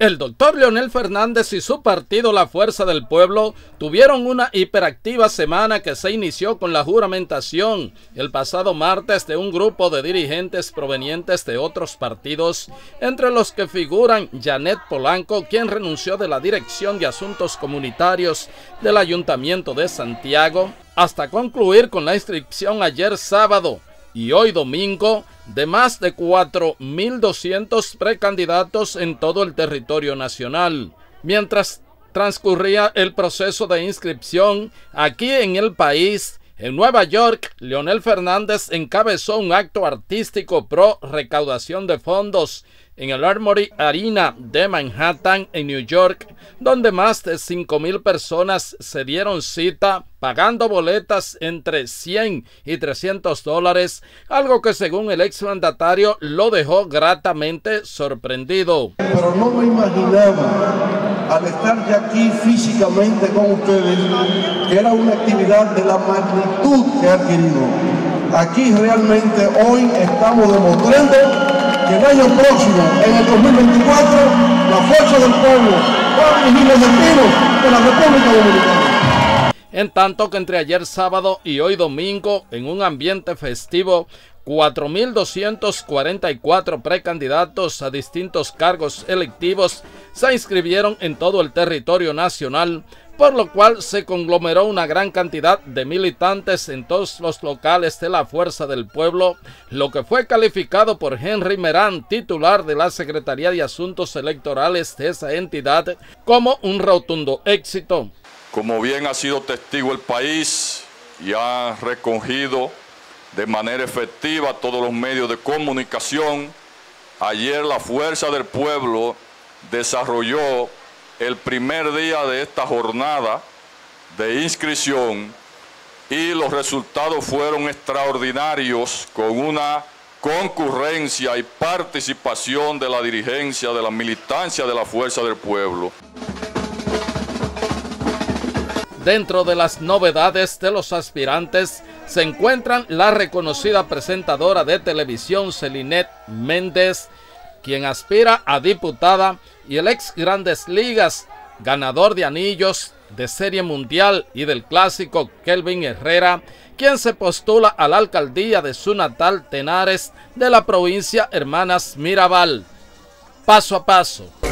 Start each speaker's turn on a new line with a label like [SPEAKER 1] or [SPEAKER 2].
[SPEAKER 1] El doctor Leonel Fernández y su partido La Fuerza del Pueblo tuvieron una hiperactiva semana que se inició con la juramentación el pasado martes de un grupo de dirigentes provenientes de otros partidos, entre los que figuran Janet Polanco, quien renunció de la Dirección de Asuntos Comunitarios del Ayuntamiento de Santiago, hasta concluir con la inscripción ayer sábado y hoy domingo de más de 4.200 precandidatos en todo el territorio nacional. Mientras transcurría el proceso de inscripción aquí en el país, en Nueva York, Leonel Fernández encabezó un acto artístico pro recaudación de fondos en el Armory Arena de Manhattan, en New York, donde más de 5.000 personas se dieron cita pagando boletas entre 100 y 300 dólares, algo que según el exmandatario lo dejó gratamente sorprendido.
[SPEAKER 2] Pero no me imaginaba, al estar ya aquí físicamente con ustedes, era una actividad de la magnitud que ha adquirido. Aquí realmente hoy estamos demostrando que el año próximo, en el 2024, la fuerza del pueblo va a dirigir los destinos de la República Dominicana.
[SPEAKER 1] En tanto que entre ayer sábado y hoy domingo, en un ambiente festivo, 4.244 precandidatos a distintos cargos electivos se inscribieron en todo el territorio nacional por lo cual se conglomeró una gran cantidad de militantes en todos los locales de la Fuerza del Pueblo, lo que fue calificado por Henry Merán, titular de la Secretaría de Asuntos Electorales de esa entidad, como un rotundo éxito.
[SPEAKER 3] Como bien ha sido testigo el país y ha recogido de manera efectiva todos los medios de comunicación, ayer la Fuerza del Pueblo desarrolló el primer día de esta jornada de inscripción y los resultados fueron extraordinarios con una concurrencia y participación de la dirigencia, de la militancia de la Fuerza del Pueblo.
[SPEAKER 1] Dentro de las novedades de los aspirantes se encuentran la reconocida presentadora de televisión Celinet Méndez, quien aspira a diputada, y el ex Grandes Ligas, ganador de anillos de Serie Mundial y del Clásico Kelvin Herrera, quien se postula a la alcaldía de su natal Tenares de la provincia Hermanas Mirabal. Paso a paso.